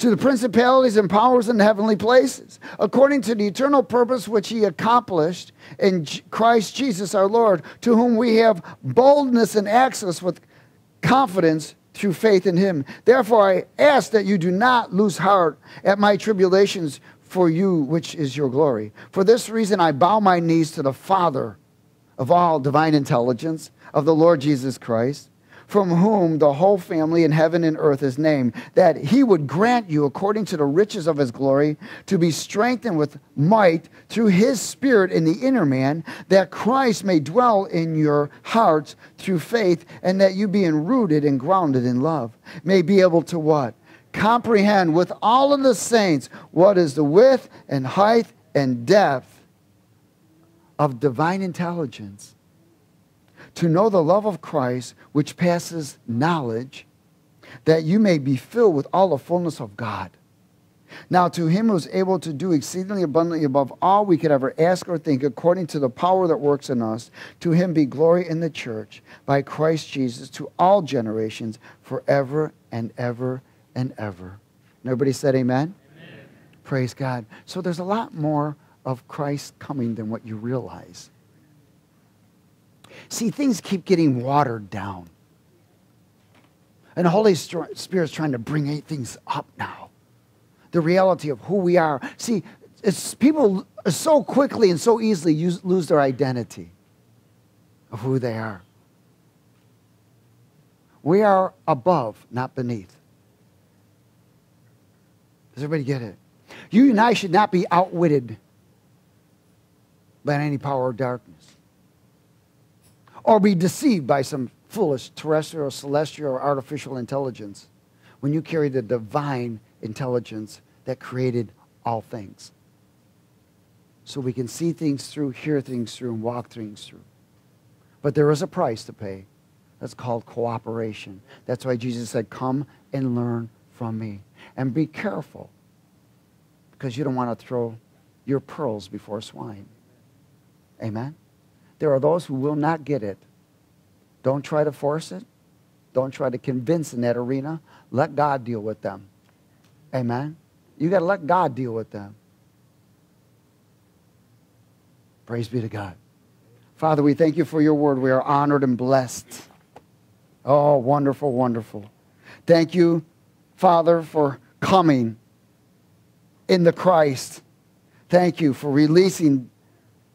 to the principalities and powers in the heavenly places, according to the eternal purpose which he accomplished in Christ Jesus our Lord, to whom we have boldness and access with confidence through faith in him. Therefore, I ask that you do not lose heart at my tribulations for you, which is your glory. For this reason, I bow my knees to the Father of all divine intelligence, of the Lord Jesus Christ from whom the whole family in heaven and earth is named, that he would grant you, according to the riches of his glory, to be strengthened with might through his spirit in the inner man, that Christ may dwell in your hearts through faith, and that you, being rooted and grounded in love, may be able to what? comprehend with all of the saints what is the width and height and depth of divine intelligence, to know the love of Christ which passes knowledge, that you may be filled with all the fullness of God. Now, to him who is able to do exceedingly abundantly above all we could ever ask or think, according to the power that works in us, to him be glory in the church by Christ Jesus to all generations, forever and ever and ever. Nobody said amen? amen? Praise God. So there's a lot more of Christ coming than what you realize. See, things keep getting watered down. And the Holy Spirit's trying to bring things up now. The reality of who we are. See, it's, people so quickly and so easily use, lose their identity of who they are. We are above, not beneath. Does everybody get it? You and I should not be outwitted by any power of darkness or be deceived by some foolish terrestrial, celestial, or artificial intelligence when you carry the divine intelligence that created all things. So we can see things through, hear things through, and walk things through. But there is a price to pay. That's called cooperation. That's why Jesus said, Come and learn from me. And be careful because you don't want to throw your pearls before swine. Amen? There are those who will not get it. Don't try to force it. Don't try to convince in that arena. Let God deal with them. Amen? You got to let God deal with them. Praise be to God. Father, we thank you for your word. We are honored and blessed. Oh, wonderful, wonderful. Thank you, Father, for coming in the Christ. Thank you for releasing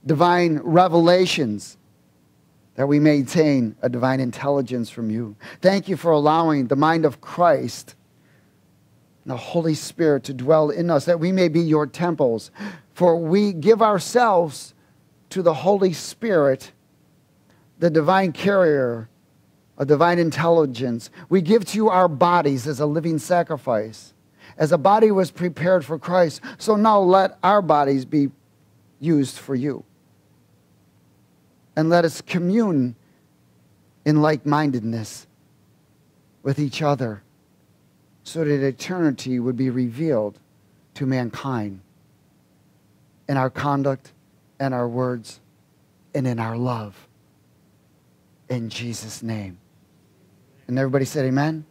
divine revelations that we maintain a divine intelligence from you. Thank you for allowing the mind of Christ and the Holy Spirit to dwell in us, that we may be your temples. For we give ourselves to the Holy Spirit, the divine carrier, a divine intelligence. We give to you our bodies as a living sacrifice as a body was prepared for Christ, so now let our bodies be used for you. And let us commune in like mindedness with each other so that eternity would be revealed to mankind in our conduct and our words and in our love. In Jesus' name. And everybody said, Amen.